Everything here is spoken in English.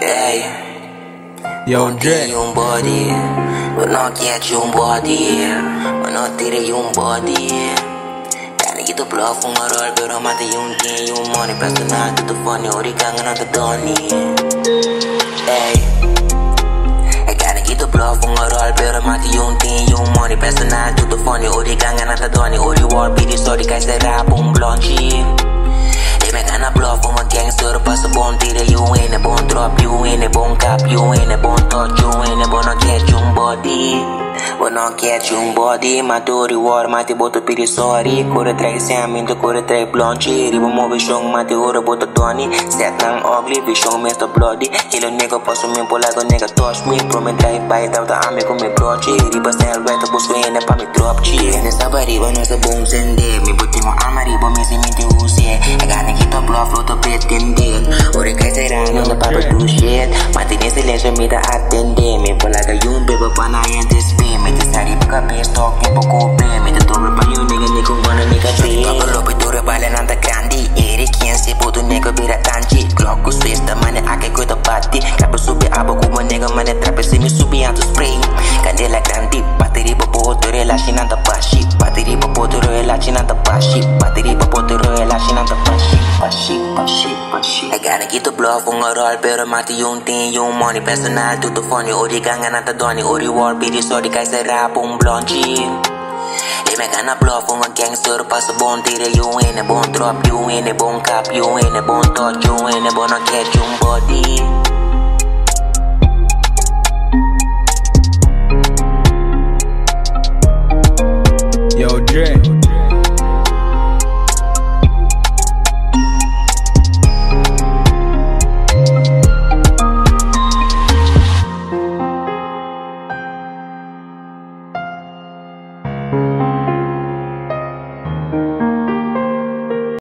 Hey, Yo, Dre. um body, but não quer um body, but não tire um body. Tu bluff um roll, pero mate um thing, um money, funny, origanga não te doni. Hey, é cara que tu bluff um roll, pero mate um thing, um money, personal, tudo funny, origanga não te doni. Ori war, pidi sorry, kai se rap um blonde. In a bone cap, you in a bone touch, you in a bone catch your body. But not catch your body, ma to reward, ma ti boto piri sorry. Kore try sam into kore try blonde, ribo mo bishong ma ti ora boto tony. Set nang ugly, bishong Mr. Bloody. Kilo nigga paso mi pola go nigga touch me. Pro me drive by out the army con me broche. Riba style right up bus win pa mi drop chi. Ne saba riba no sa boom sende, mi buti mo ama ribo mi si mi ti use. I got nigga to bluff, lo to dead. Ore kai say rano na papa do shit. Mati ni silencio mi da attende. Mi pola ga yun beba pa na yentes pe. Mi ti sari baka best talk mi poco pe. Mi ti tobe pa yun nigga nigga wanna nigga pe. Papa lo pitore bale nanta grandi. Eri quien se puto nigga bira tanchi. Glock ku swesta mane ake ko to pati. Kapo subi abo kuma nigga mane trape se mi subi anto spray. Candela grandi. Bateri popo tore la shinanta pashi. Bateri popo tore la shinanta pashi. Bateri popo tore Gotta get the bluff kung oral pero mati yung tingin yung money. Personal to the funny o ganga nata doni, natadoni O di war pidi sorry kay sarapong blonchi Di me ka na bluff kung a gangster paso bon tira You ain't a bon drop, you ain't a bon cop You ain't a bon touch, you ain't a bon catch yung body. Yo, Dre.